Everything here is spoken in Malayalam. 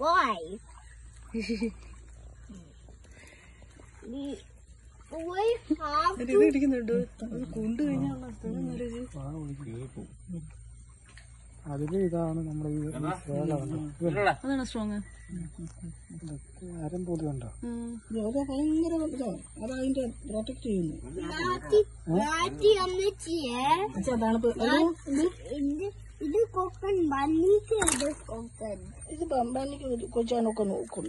Why? ഇത് ഇടിക്കുന്നുണ്ട്. അത് കൊണ്ടു കഴിഞ്ഞാൽ അതിൽ ഇതാണ് നമ്മുടെ ഈ അതാണ് സ്ട്രോങ് അരം പോലും ഉണ്ടോ? അത് ഭയങ്കര അത് അതിന്റെ പ്രൊട്ടക്ട് ചെയ്യുന്നു. Nati, Nati അമ്മച്ചിയെ അച്ഛാ തണുപ്പ് ഇത് ഇത് കൊക്കൻ ബന്നിക്ക് ഇത് കൊക്കൻ ഇത് പമ്പാനിക്ക് കൊച്ചാനൊക്കെ നോക്കും